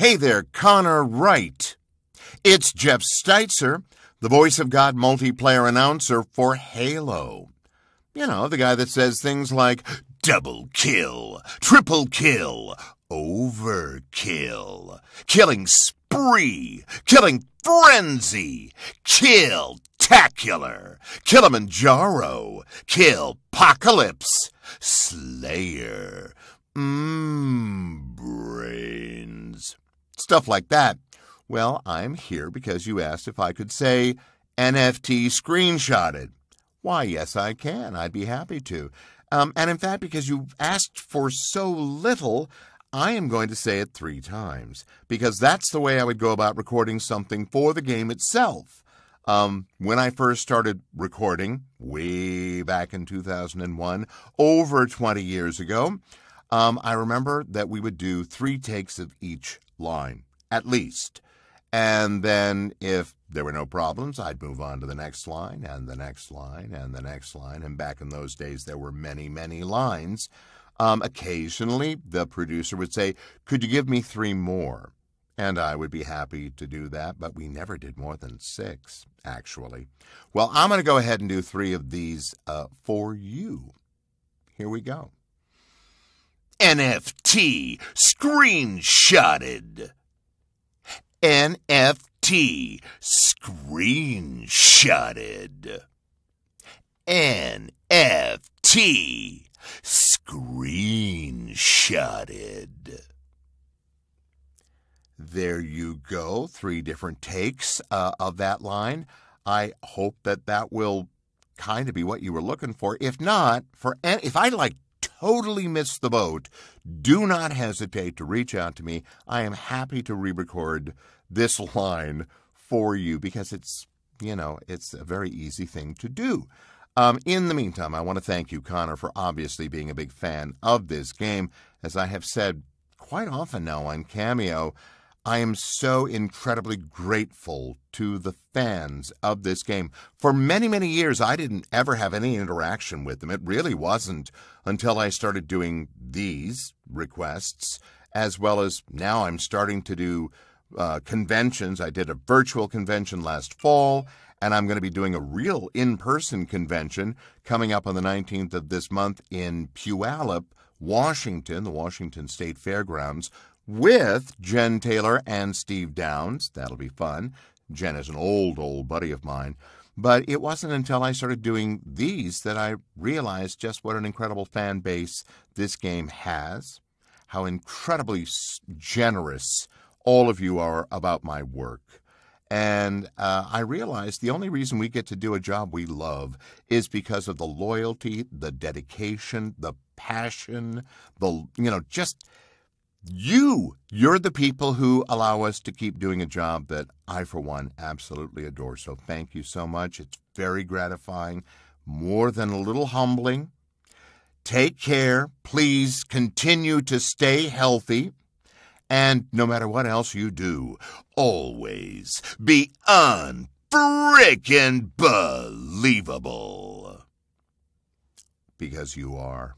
Hey there, Connor Wright. It's Jeff Steitzer, the voice of God multiplayer announcer for Halo. You know, the guy that says things like double kill, triple kill, overkill, killing spree, killing frenzy, kill tacular, Killimanjaro, kill apocalypse, slayer, mmm, Stuff like that. Well, I'm here because you asked if I could say NFT screenshotted. Why, yes, I can. I'd be happy to. Um, and in fact, because you asked for so little, I am going to say it three times because that's the way I would go about recording something for the game itself. Um, when I first started recording, way back in 2001, over 20 years ago, um, I remember that we would do three takes of each line, at least. And then if there were no problems, I'd move on to the next line and the next line and the next line. And back in those days, there were many, many lines. Um, occasionally, the producer would say, Could you give me three more? And I would be happy to do that, but we never did more than six, actually. Well, I'm going to go ahead and do three of these uh, for you. Here we go. NFT screenshotted. NFT screenshotted. NFT screenshotted. There you go. Three different takes uh, of that line. I hope that that will kind of be what you were looking for. If not, for if I like totally missed the boat, do not hesitate to reach out to me. I am happy to re-record this line for you because it's you know it's a very easy thing to do. Um, in the meantime, I want to thank you, Connor, for obviously being a big fan of this game. As I have said quite often now on Cameo, I am so incredibly grateful to the fans of this game. For many, many years, I didn't ever have any interaction with them. It really wasn't until I started doing these requests, as well as now I'm starting to do uh, conventions. I did a virtual convention last fall, and I'm going to be doing a real in person convention coming up on the 19th of this month in Puyallup, Washington, the Washington State Fairgrounds with Jen Taylor and Steve Downes. That'll be fun. Jen is an old, old buddy of mine. But it wasn't until I started doing these that I realized just what an incredible fan base this game has, how incredibly generous all of you are about my work. And uh, I realized the only reason we get to do a job we love is because of the loyalty, the dedication, the passion, the, you know, just you, you're the people who allow us to keep doing a job that I, for one, absolutely adore. So thank you so much. It's very gratifying, more than a little humbling. Take care. Please continue to stay healthy. And no matter what else you do, always be unfrickin' believable. Because you are.